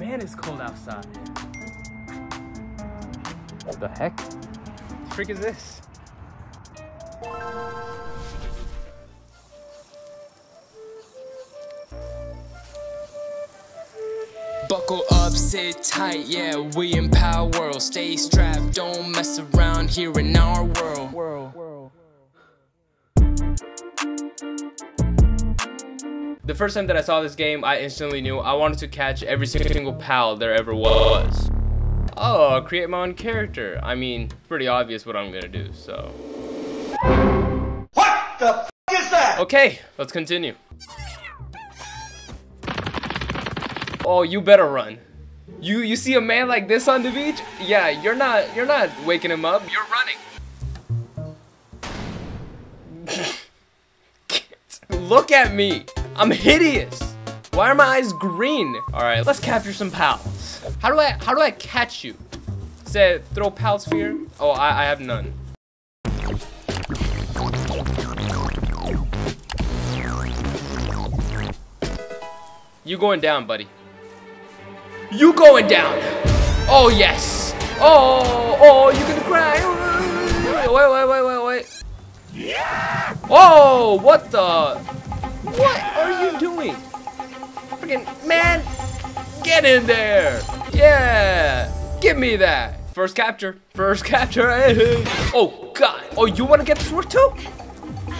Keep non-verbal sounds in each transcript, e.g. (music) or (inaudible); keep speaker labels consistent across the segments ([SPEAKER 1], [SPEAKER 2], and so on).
[SPEAKER 1] Man, it's cold outside.
[SPEAKER 2] What the heck?
[SPEAKER 1] The freak is this?
[SPEAKER 3] Buckle up, sit tight, yeah, we in Palworld. Stay strapped, don't mess around here in our world.
[SPEAKER 1] World. The first time that I saw this game, I instantly knew I wanted to catch every single pal there ever was. Oh, create my own character. I mean, pretty obvious what I'm gonna do, so.
[SPEAKER 4] What the f is that?
[SPEAKER 1] Okay, let's continue. Oh, you better run. You you see a man like this on the beach? Yeah, you're not you're not waking him up. You're running. (laughs) Look at me. I'm hideous. Why are my eyes green? All right, let's capture some pals. How do I how do I catch you? Say throw pal sphere. Oh, I, I have none. You going down, buddy. You going down. Oh, yes. Oh, oh, you're gonna cry. Wait, wait, wait, wait, wait. Oh, what the? What are you doing? Freaking man, get in there. Yeah, give me that. First capture, first capture. (laughs) Oh, God. Oh, you want to get the sword too?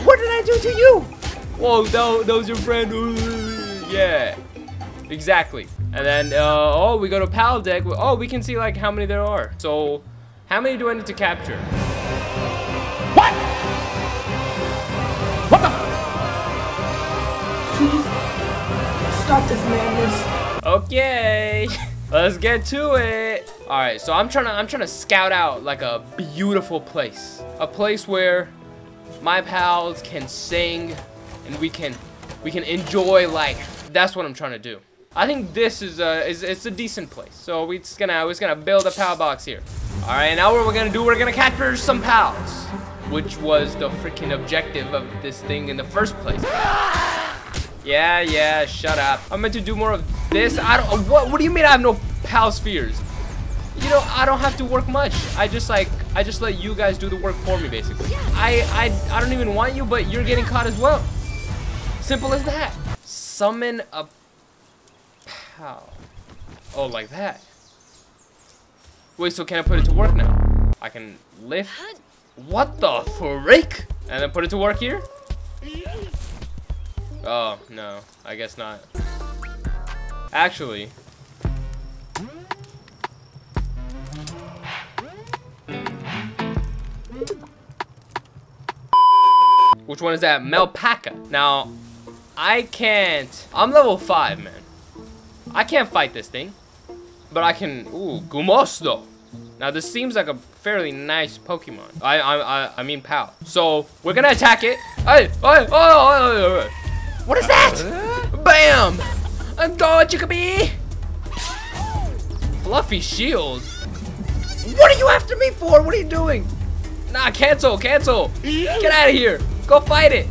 [SPEAKER 1] What did I do to you? Whoa, that, that was your friend. (laughs) Yeah, exactly. And then, uh, oh, we go to pal deck. Oh, we can see like how many there are. So, how many do I need to capture?
[SPEAKER 5] Stop this madness.
[SPEAKER 1] Okay, (laughs) let's get to it. All right, so I'm trying to I'm trying to scout out like a beautiful place, a place where my pals can sing and we can we can enjoy life. That's what I'm trying to do. I think this is a is it's a decent place. So we're just gonna we're just gonna build a pal box here. All right, now what we're gonna do? We're gonna capture some pals, which was the freaking objective of this thing in the first place. Yeah, yeah, shut up. I'm meant to do more of this. I don't. What? What do you mean I have no pal spheres? You know, I don't have to work much. I just like I just let you guys do the work for me, basically. I I I don't even want you, but you're getting caught as well. Simple as that. Summon a pal. Oh, like that. Wait, so can I put it to work now? I can lift. What the frick? And then put it to work here? Oh, no. I guess not. Actually. Which one is that? Melpaca. Now, I can't. I'm level 5, man. I can't fight this thing. But I can. Ooh, Gumosto. Now, this seems like a fairly nice Pokemon. I, I, I, I mean, pal. So, we're gonna attack it. Hey, hey, oh, oh, oh, What is that? Bam! Go, Chikipi! Fluffy shield? What are you after me for? What are you doing? Nah, cancel, cancel. Get out of here. Go fight it.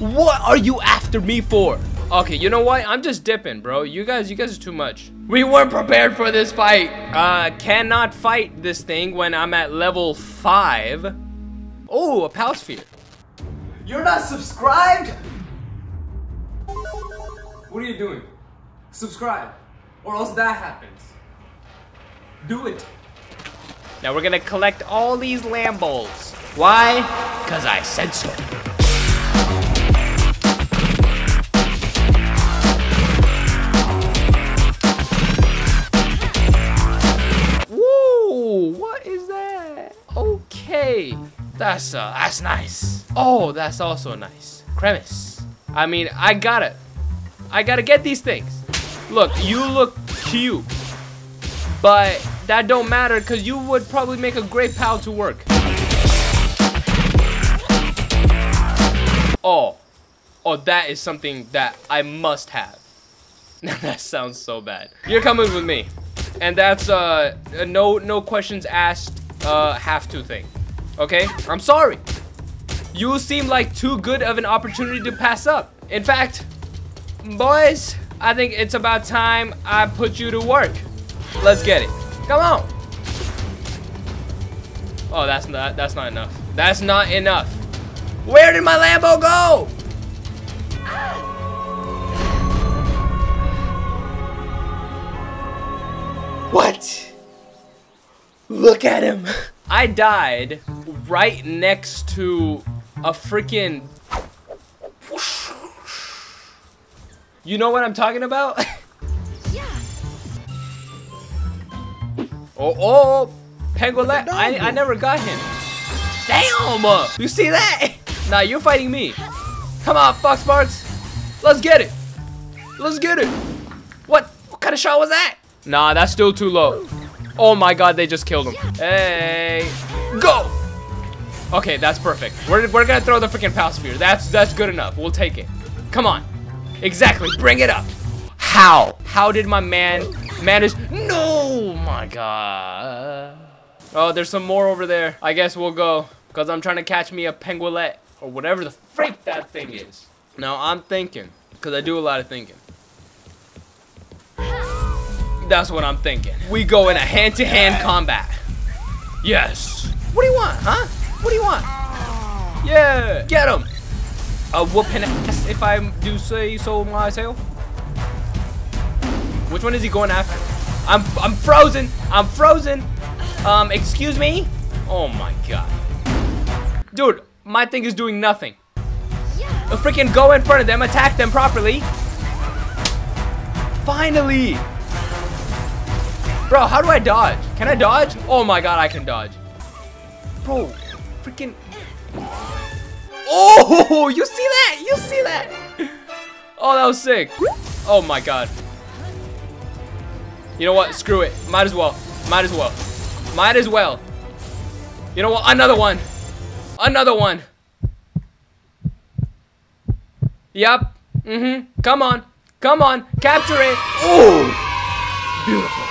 [SPEAKER 1] What are you after me for? Okay, you know what? I'm just dipping, bro. You guys, you guys are too much. We weren't prepared for this fight. Uh, cannot fight this thing when I'm at level 5. Oh, a Palsphere.
[SPEAKER 5] You're not subscribed?
[SPEAKER 1] What are you doing? Subscribe, or else that happens. Do it. Now we're gonna collect all these Lambos. Why? Cause I said so. Woo! What is that? Okay, that's uh, that's nice. Oh, that's also nice. Cremis. I mean, I got it. I gotta get these things. Look, you look cute. But that don't matter because you would probably make a great pal to work. Oh. Oh, that is something that I must have. (laughs) that sounds so bad. You're coming with me. And that's uh, no no questions asked uh have to thing. Okay? I'm sorry. You seem like too good of an opportunity to pass up. In fact, Boys, I think it's about time I put you to work. Let's get it. Come on. Oh, that's not that's not enough. That's not enough. Where did my Lambo go? What? Look at him. I died right next to a freaking You know what I'm talking about? (laughs)
[SPEAKER 2] Yeah.
[SPEAKER 1] Oh, oh, Pangolin, I, I never got him. Damn! You see that? (laughs) Nah, you're fighting me. Come on, Foxparks. Let's get it. Let's get it. What? What kind of shot was that? Nah, that's still too low. Oh my god, they just killed him. Hey, go! Okay, that's perfect. We're, we're gonna throw the freaking Pal Sphere. That's, that's good enough. We'll take it. Come on. Exactly, bring it up. How? How did my man manage? No, my god. Oh, there's some more over there. I guess we'll go, because I'm trying to catch me a Pengullet, or whatever the freak that thing is. Now, I'm thinking, because I do a lot of thinking. That's what I'm thinking. We go in a hand-to-hand combat. Yes. What do you want, huh? What do you want? Yeah, get him. A whooping ass, if I do say so myself. Which one is he going after? I'm I'm frozen. I'm frozen. Um, excuse me? Oh my god. Dude, my thing is doing nothing.
[SPEAKER 2] Yeah.
[SPEAKER 1] Freaking go in front of them, attack them properly. Finally. Bro, how do I dodge? Can I dodge? Oh my god, I can dodge. Bro, freaking. Oh, (laughs) you see that? You see that? Oh, that was sick. Oh my god. You know what? Screw it. Might as well. Might as well. Might as well. You know what? Another one. Another one. Yep. Mm-hmm. Come on. Come on. Capture it. Oh. Beautiful.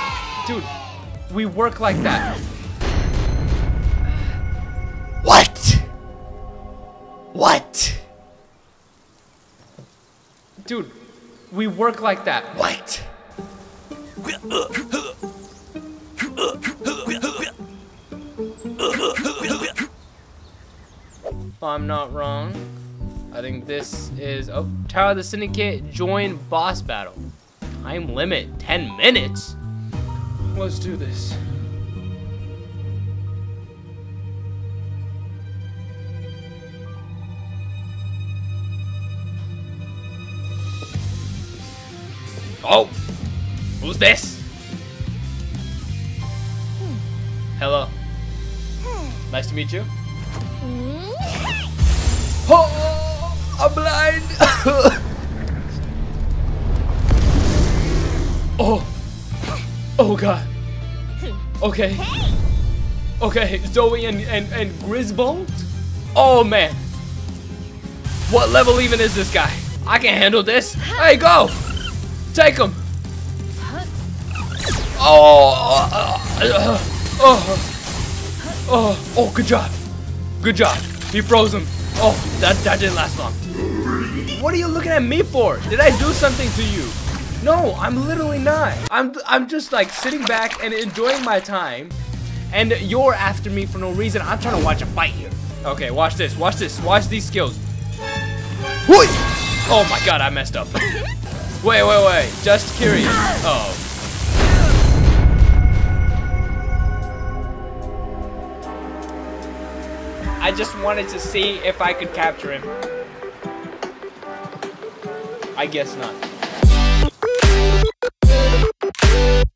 [SPEAKER 1] Dude, we work like that.
[SPEAKER 6] What? What?
[SPEAKER 1] Dude, we work like that.
[SPEAKER 6] What?
[SPEAKER 1] If I'm not wrong, I think this is oh Tower of the Syndicate join boss battle. Time limit 10 minutes. Let's do this. Oh, who's this? Hello. Nice to meet you. (laughs) Oh, I'm blind. (laughs) oh, oh god. Okay. Okay, Zoe and and and Grizzbolt. Oh man. What level even is this guy? I can handle this. Hey, go. Take him. Oh, oh, oh, oh, oh, good job. Good job. He froze him. Oh, that, that didn't last long. What are you looking at me for? Did I do something to you? No, I'm literally not. I'm, I'm just like sitting back and enjoying my time. And you're after me for no reason. I'm trying to watch a fight here. Okay, watch this. Watch this. Watch these skills. Oh my god, I messed up. (laughs) wait, wait, wait. Just curious. Oh. I just wanted to see if I could capture him. I guess not.